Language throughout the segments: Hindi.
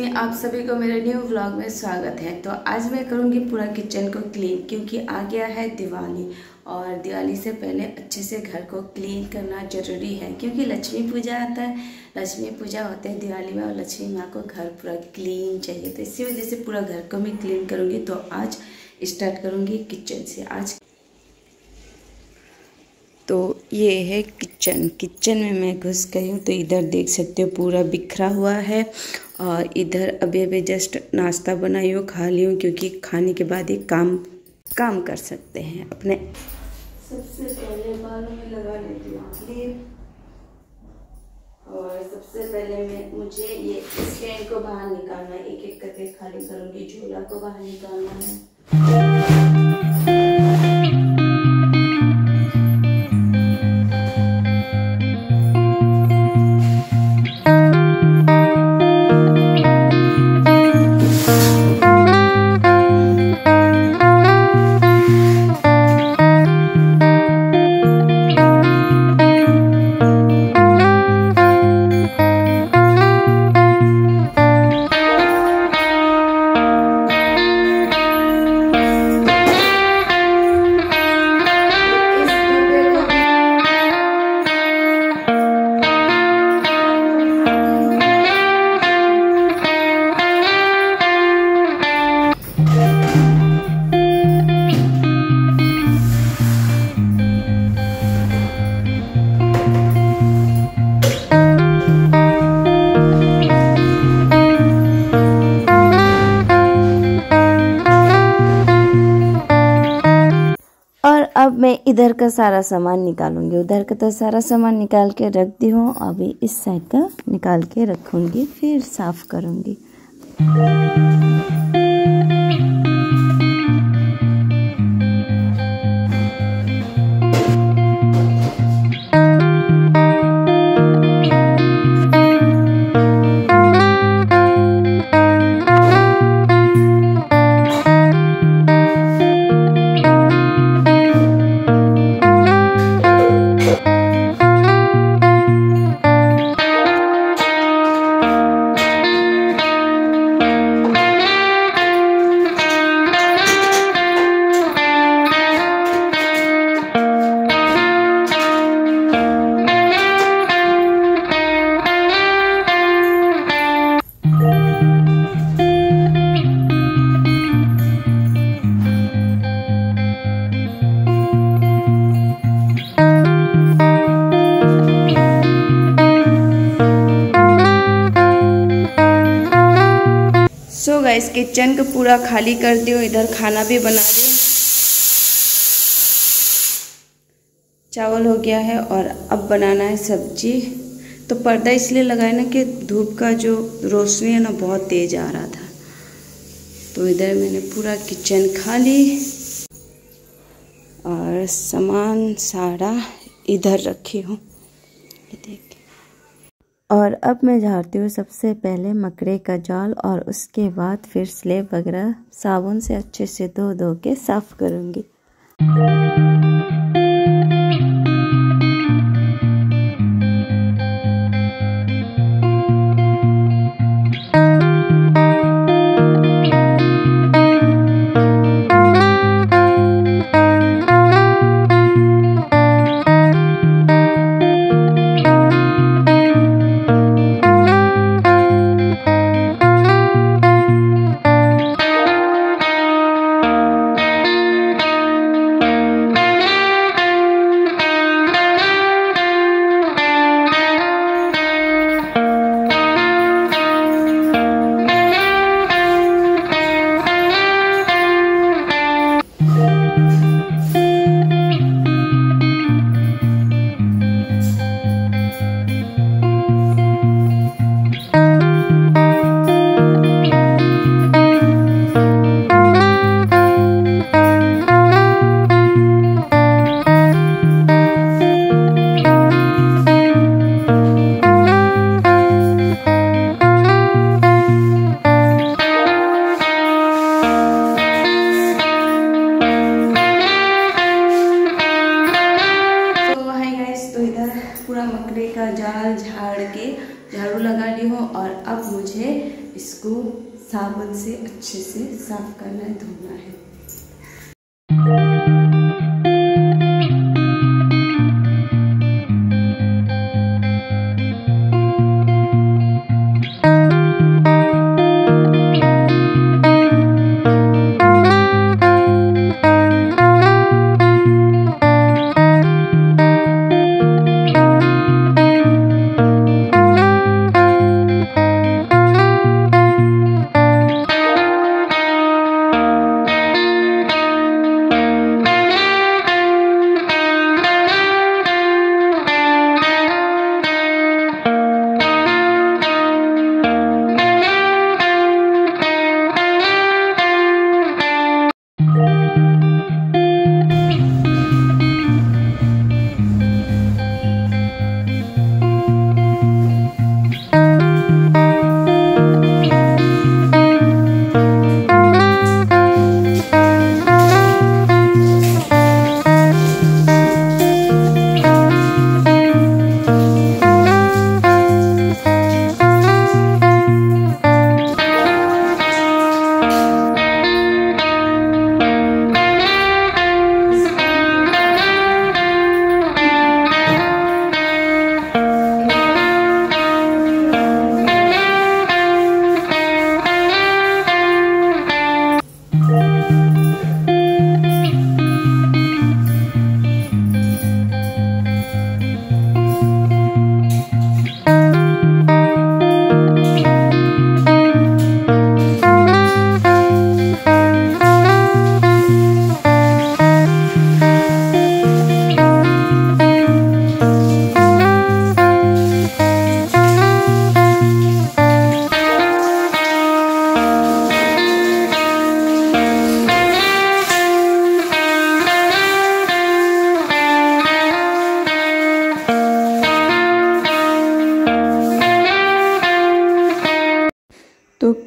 मैं आप सभी को मेरे न्यू व्लॉग में स्वागत है। तो आज मैं करूँगी पूरा किचन को क्लीन क्योंकि आ गया है दिवाली। और दिवाली से पहले अच्छे से घर को क्लीन करना ज़रूरी है, क्योंकि लक्ष्मी पूजा आता है। लक्ष्मी पूजा होते हैं दिवाली में और लक्ष्मी माँ को घर पूरा क्लीन चाहिए। तो इसी वजह से पूरा घर को मैं क्लीन करूँगी। तो आज स्टार्ट करूँगी किचन से। आज तो ये है किचन। किचन में मैं घुस गई हूँ तो इधर देख सकते हो पूरा बिखरा हुआ है। और इधर अभी अभी जस्ट नाश्ता बनाई हूँ, खा ली हूँ क्योंकि खाने के बाद ही काम काम कर सकते हैं अपने। सबसे पहले बालों में लगा लेती हूँ क्लिप। और सबसे पहले मैं, मुझे ये स्टैंड को बाहर निकालना है। एक एक करके खाली करूँगी, झोला को बाहर निकालना है। अब मैं इधर का सारा सामान निकालूँगी, उधर का तो सारा सामान निकाल के रख दी हूँ, अभी इस साइड का निकाल के रखूँगी, फिर साफ़ करूँगी। गैस किचन को पूरा खाली कर दियो, इधर खाना भी बना दियो। चावल हो गया है और अब बनाना है सब्ज़ी। तो पर्दा इसलिए लगाया ना कि धूप का जो रोशनी है ना, बहुत तेज आ रहा था। तो इधर मैंने पूरा किचन खाली और सामान सारा इधर रखी हूँ। ये देखिए और अब मैं झाड़ती हूँ सबसे पहले मकड़े का जाल और उसके बाद फिर स्लेब वगैरह साबुन से अच्छे से धो धो के साफ़ करूँगी। झाड़ू लगा ली हूँ और अब मुझे इसको साबुन से अच्छे से साफ़ करना है, धोना है।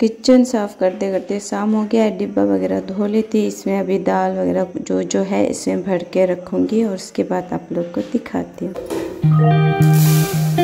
किचन साफ़ करते करते शाम हो गया, डिब्बा वगैरह धो लेती। इसमें अभी दाल वगैरह जो जो है, इसमें भर के रखूँगी और उसके बाद आप लोग को दिखाती हूँ।